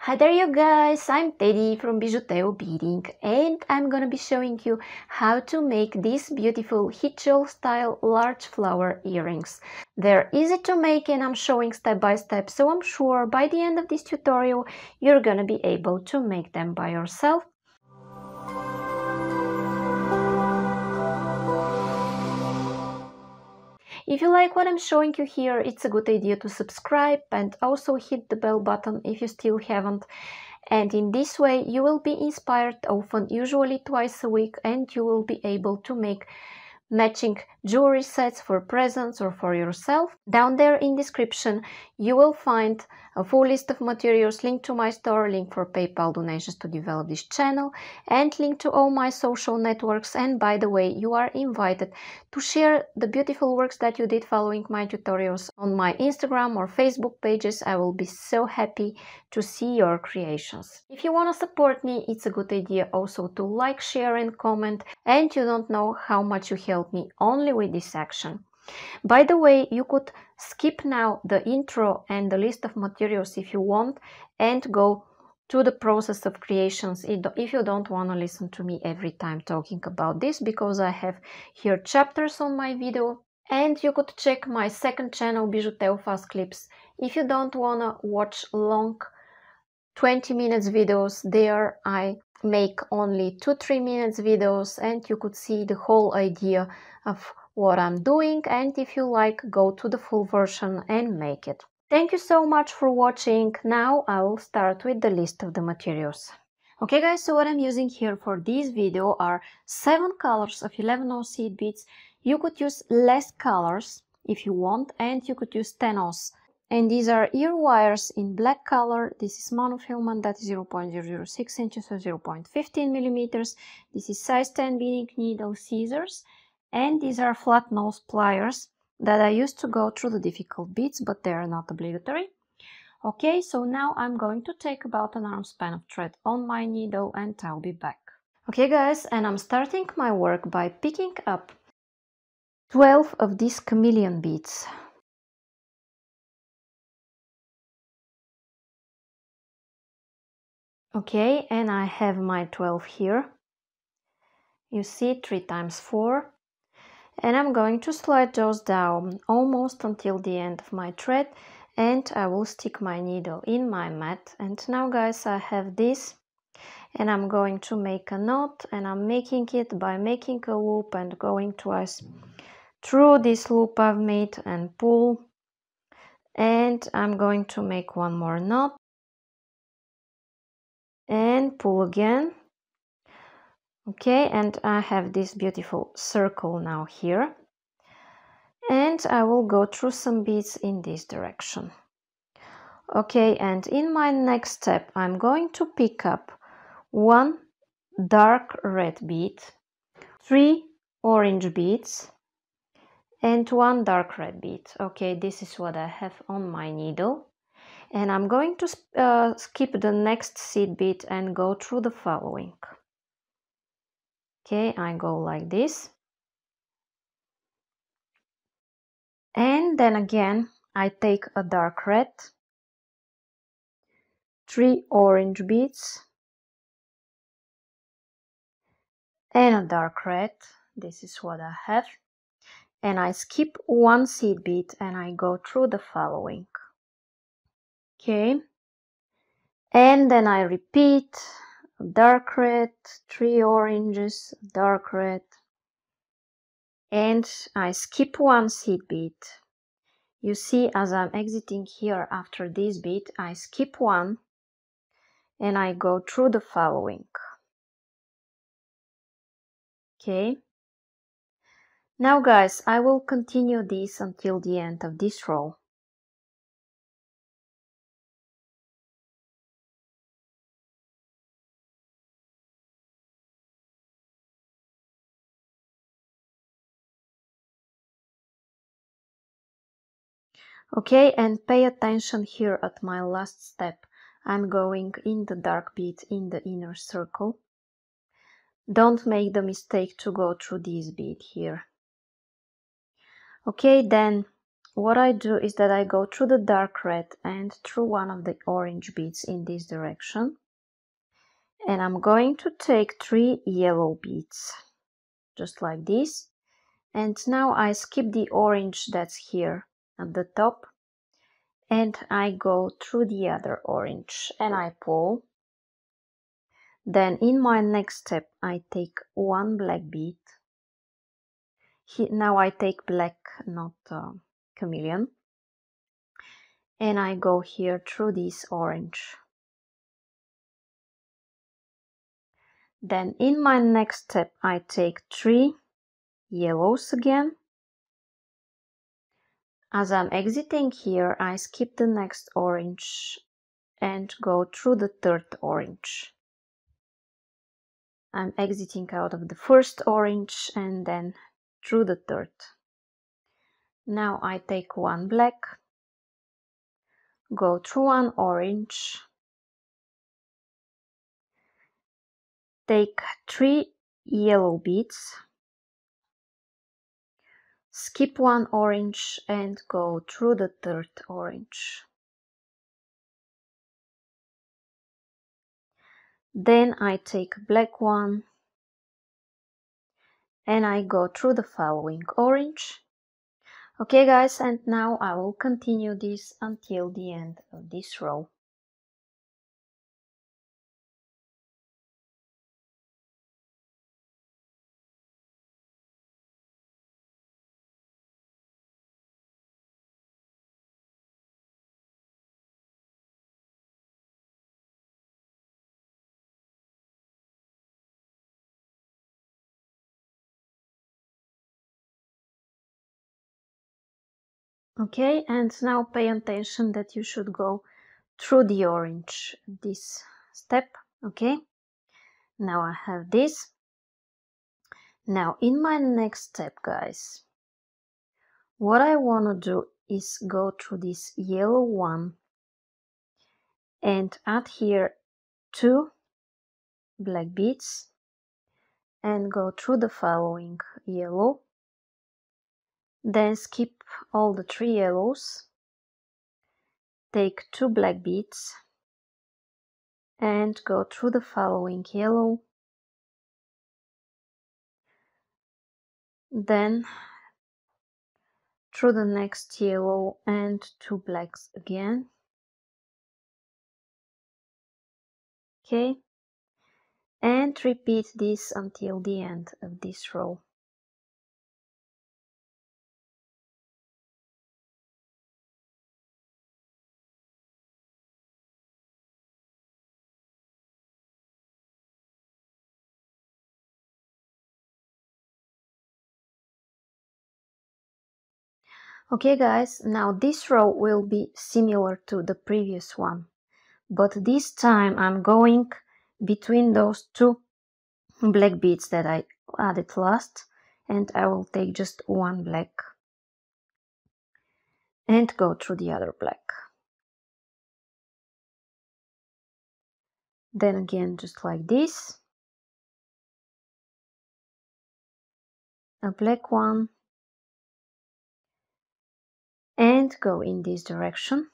Hi there you guys, I'm Teddy from Bijuteo Beading and I'm gonna be showing you how to make these beautiful Huichol style large flower earrings. They're easy to make and I'm showing step by step so I'm sure by the end of this tutorial you're gonna be able to make them by yourself If you like what I'm showing you here, it's a good idea to subscribe and also hit the bell button if you still haven't. And in this way, you will be inspired often, usually twice a week, and you will be able to make matching jewelry sets for presents or for yourself. Down there in description you will find a full list of materials, link to my store, link for PayPal donations to develop this channel and link to all my social networks and by the way you are invited to share the beautiful works that you did following my tutorials on my Instagram or Facebook pages. I will be so happy to see your creations. If you want to support me it's a good idea also to like, share and comment and you don't know how much you help me only with this action. By the way, you could skip now the intro and the list of materials if you want and go to the process of creations. If you don't want to listen to me every time talking about this because I have here chapters on my video and you could check my second channel Bijuteo Fast Clips. If you don't want to watch long 20 minutes videos there I make only 2-3 minutes videos and you could see the whole idea of what I'm doing and if you like go to the full version and make it. Thank you so much for watching. Now I will start with the list of the materials. Okay guys, so what I'm using here for this video are 7 colors of 11 seed beads. You could use less colors if you want and you could use 10 oz. And these are ear wires in black color. This is monofilament that is 0.006 inches or 0.15 millimeters. This is size 10 beading needle scissors and these are flat nose pliers that I used to go through the difficult beads but they are not obligatory. Okay, so now I'm going to take about an arm span of thread on my needle and I'll be back. Okay guys, and I'm starting my work by picking up 12 of these chameleon beads. Okay, and I have my 12 here. You see 3 times 4 and I'm going to slide those down almost until the end of my thread and I will stick my needle in my mat. And now guys I have this and I'm going to make a knot and I'm making it by making a loop and going twice through this loop I've made and pull. And I'm going to make one more knot and pull again okay and I have this beautiful circle now here. And I will go through some beads in this direction. Okay and in my next step I'm going to pick up one dark red bead three orange beads and one dark red bead. Okay this is what I have on my needle. And I'm going to uh, skip the next seed bead and go through the following okay I go like this. And then again I take a dark red. Three orange beads. And a dark red. This is what I have. And I skip one seed bead and I go through the following. Okay. And then I repeat dark red, three oranges, dark red, and I skip one seed bead. You see as I'm exiting here after this bead, I skip one and I go through the following. Okay. Now guys, I will continue this until the end of this row. Okay, and pay attention here at my last step. I'm going in the dark bead in the inner circle. Don't make the mistake to go through this bead here. Okay, then what I do is that I go through the dark red and through one of the orange beads in this direction. And I'm going to take three yellow beads, just like this. And now I skip the orange that's here at the top and I go through the other orange and I pull. Then in my next step I take one black bead. now I take black, not uh, chameleon. And I go here through this orange. Then in my next step I take three yellows again as I'm exiting here, I skip the next orange and go through the third orange. I'm exiting out of the first orange and then through the third. Now I take one black, go through one orange, take three yellow beads, skip one orange and go through the third orange. Then I take black one and I go through the following orange. Okay guys, and now I will continue this until the end of this row. Okay and now pay attention that you should go through the orange this step okay? Now I have this. Now in my next step guys what I want to do is go through this yellow one and add here two black beads and go through the following yellow then skip all the three yellows, take two black beads and go through the following yellow, then through the next yellow and two blacks again. Okay, and repeat this until the end of this row. Okay guys, now this row will be similar to the previous one, but this time I'm going between those two black beads that I added last and I will take just one black and go through the other black. Then again just like this. A black one and go in this direction.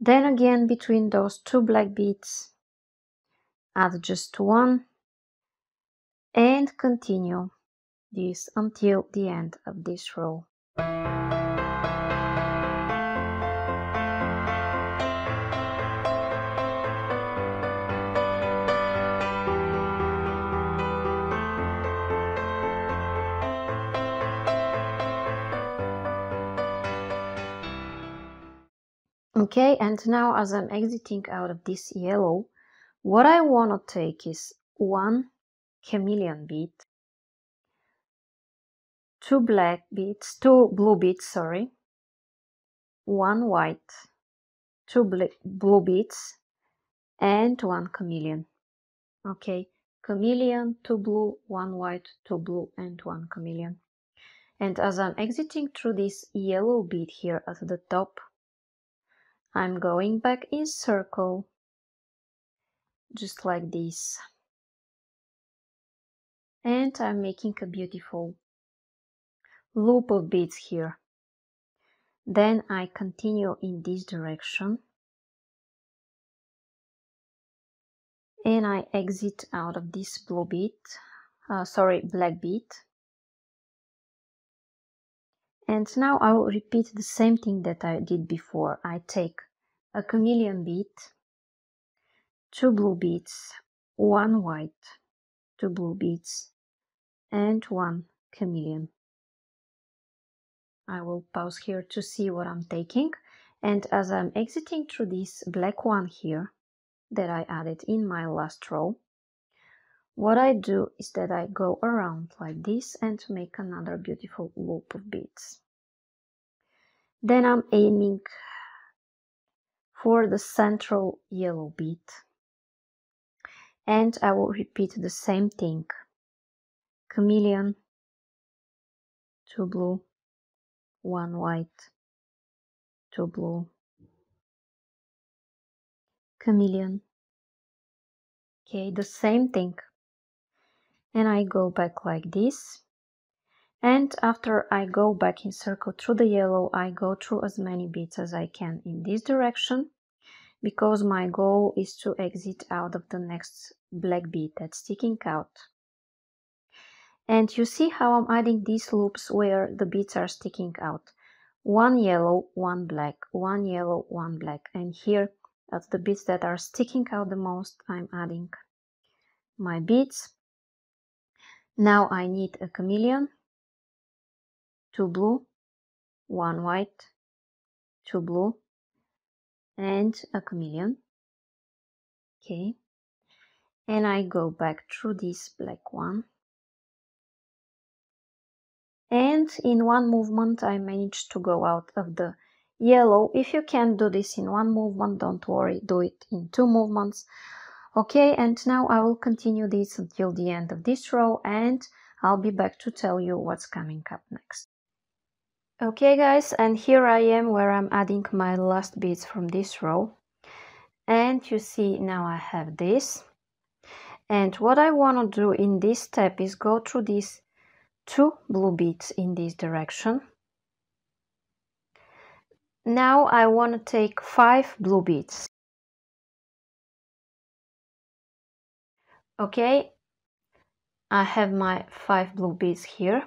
Then again between those two black beads, add just one and continue this until the end of this row. Okay, and now as I'm exiting out of this yellow, what I want to take is one chameleon bead, two black beads, two blue beads, sorry, one white, two blue beads, and one chameleon. Okay, chameleon, two blue, one white, two blue, and one chameleon. And as I'm exiting through this yellow bead here at the top, I'm going back in circle. Just like this. And I'm making a beautiful loop of beads here. Then I continue in this direction. And I exit out of this blue bead uh, sorry black bead and now I will repeat the same thing that I did before. I take a chameleon bead two blue beads one white two blue beads and one chameleon. I will pause here to see what I'm taking. And as I'm exiting through this black one here that I added in my last row what I do is that I go around like this and make another beautiful loop of beads. Then I'm aiming for the central yellow bead. And I will repeat the same thing. Chameleon two blue one white two blue. Chameleon okay the same thing and I go back like this. And after I go back in circle through the yellow I go through as many beads as I can in this direction because my goal is to exit out of the next black bead that's sticking out. And you see how I'm adding these loops where the beads are sticking out. One yellow one black one yellow one black. And here at the beads that are sticking out the most I'm adding my beads now I need a chameleon two blue one white two blue and a chameleon. Okay. And I go back through this black one. And in one movement I managed to go out of the yellow. If you can't do this in one movement don't worry. Do it in two movements okay and now I will continue this until the end of this row and I'll be back to tell you what's coming up next okay guys and here I am where I'm adding my last beads from this row and you see now I have this and what I want to do in this step is go through these two blue beads in this direction. Now I want to take five blue beads. Okay, I have my five blue beads here.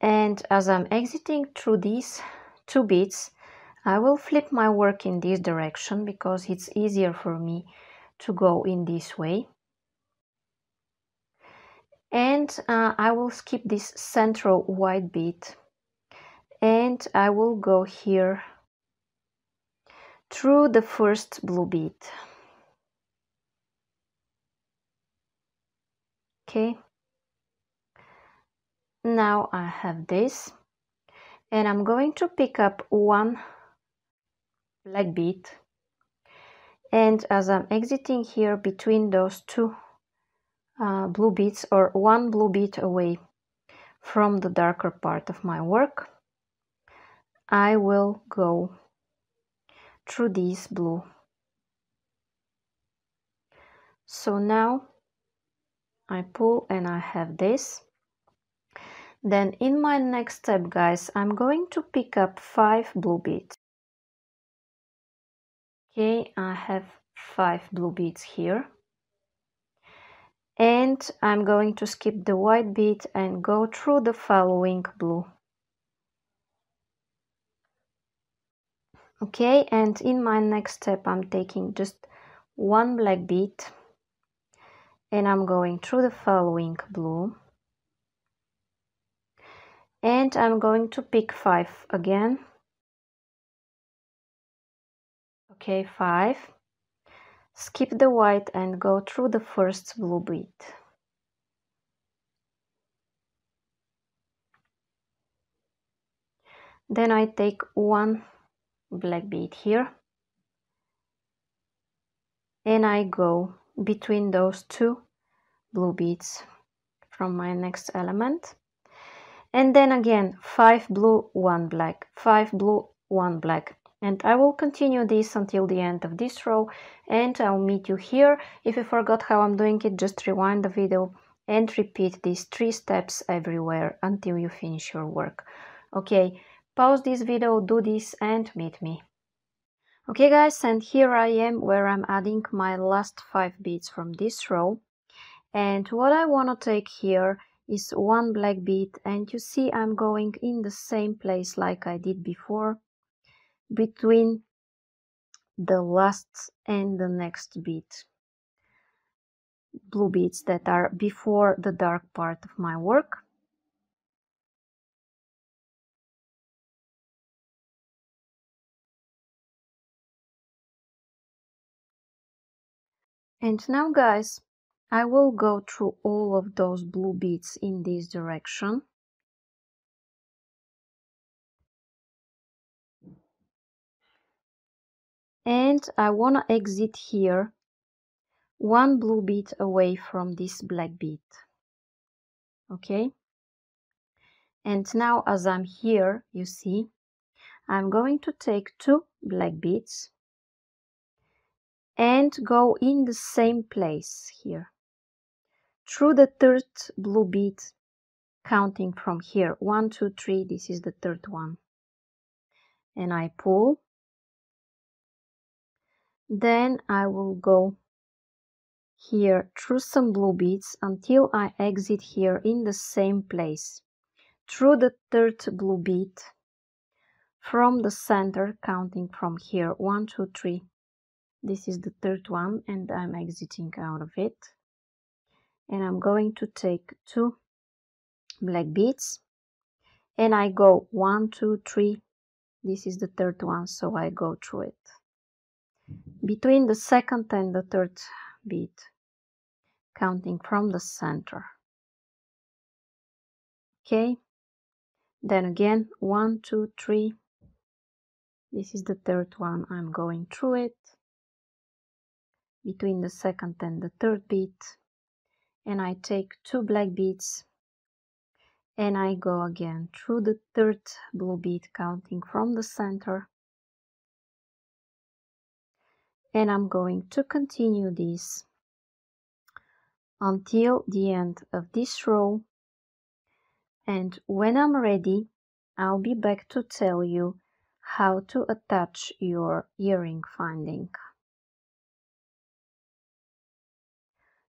And as I'm exiting through these two beads, I will flip my work in this direction because it's easier for me to go in this way. And uh, I will skip this central white bead. And I will go here through the first blue bead okay. Now I have this and I'm going to pick up one black bead. And as I'm exiting here between those two uh, blue beads or one blue bead away from the darker part of my work I will go through this blue. So now I pull and I have this. Then in my next step guys I'm going to pick up five blue beads. Okay I have five blue beads here. And I'm going to skip the white bead and go through the following blue. Okay, and in my next step I'm taking just one black bead and I'm going through the following blue and I'm going to pick five again. Okay, five Skip the white and go through the first blue bead. Then I take one black bead here and I go between those two blue beads from my next element and then again 5 blue 1 black 5 blue 1 black and I will continue this until the end of this row and I'll meet you here. If you forgot how I'm doing it, just rewind the video and repeat these three steps everywhere until you finish your work. Okay, pause this video, do this and meet me. Okay guys, and here I am where I'm adding my last five beads from this row. And what I want to take here is one black bead and you see I'm going in the same place like I did before between the last and the next bead. Blue beads that are before the dark part of my work. And now guys, I will go through all of those blue beads in this direction. And I want to exit here one blue bead away from this black bead. Okay? And now as I'm here, you see, I'm going to take two black beads and go in the same place here through the third blue bead counting from here. One two three this is the third one. And I pull. Then I will go here through some blue beads until I exit here in the same place. Through the third blue bead from the center counting from here. One two three. This is the third one and I'm exiting out of it and I'm going to take two black beads. And I go one two three. This is the third one so I go through it. Between the second and the third bead counting from the center. Okay. Then again one two three. This is the third one. I'm going through it. Between the second and the third bead and I take two black beads and I go again through the third blue bead counting from the center and I'm going to continue this until the end of this row and when I'm ready I'll be back to tell you how to attach your earring finding.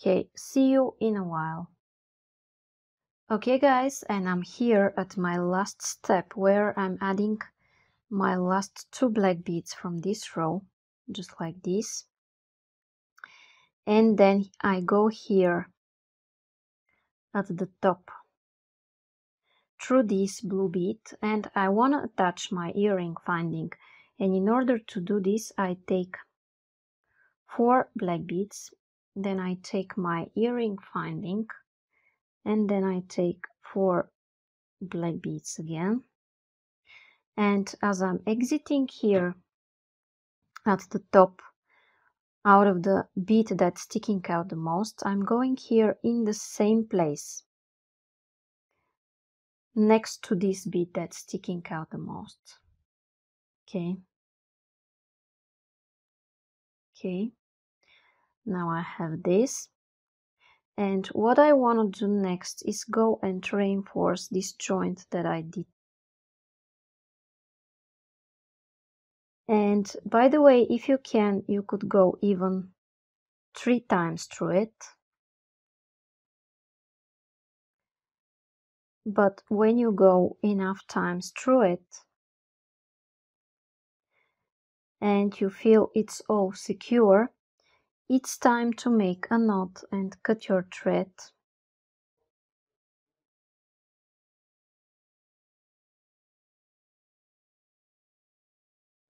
Okay, see you in a while. Okay guys, and I'm here at my last step where I'm adding my last two black beads from this row, just like this. And then I go here at the top through this blue bead and I want to attach my earring finding and in order to do this I take four black beads then I take my earring finding and then I take four black beads again. And as I'm exiting here at the top out of the bead that's sticking out the most I'm going here in the same place next to this bead that's sticking out the most. Okay. Okay now I have this. And what I want to do next is go and reinforce this joint that I did. And by the way if you can you could go even three times through it. But when you go enough times through it and you feel it's all secure it's time to make a knot and cut your thread.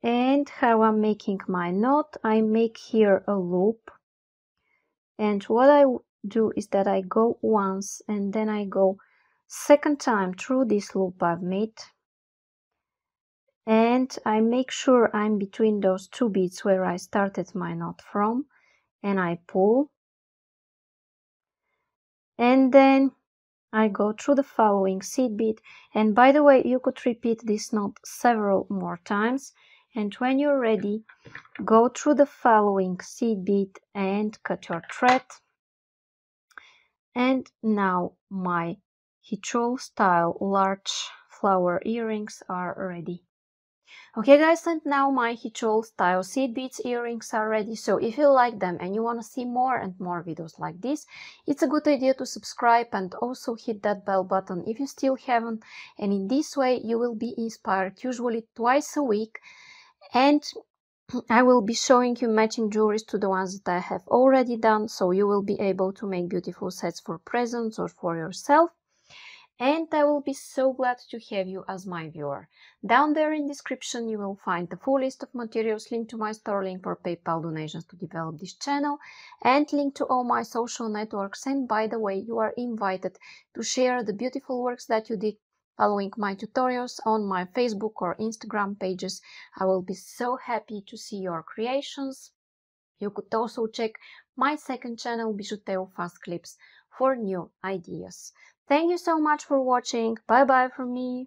And how I'm making my knot, I make here a loop. And what I do is that I go once and then I go second time through this loop I've made. And I make sure I'm between those two beads where I started my knot from and I pull. And then I go through the following seed bead and by the way you could repeat this knot several more times. And when you're ready go through the following seed bead and cut your thread. And now my Huichol style large flower earrings are ready. Okay guys, and now my Huichol style seed beads earrings are ready. So if you like them and you want to see more and more videos like this, it's a good idea to subscribe and also hit that bell button if you still haven't. And in this way, you will be inspired usually twice a week. And I will be showing you matching jewelries to the ones that I have already done, so you will be able to make beautiful sets for presents or for yourself. And I will be so glad to have you as my viewer. Down there in description you will find the full list of materials, link to my store, link for PayPal donations to develop this channel, and link to all my social networks. And by the way, you are invited to share the beautiful works that you did following my tutorials on my Facebook or Instagram pages. I will be so happy to see your creations. You could also check my second channel, Bijuteo Fast Clips, for new ideas. Thank you so much for watching. Bye bye from me.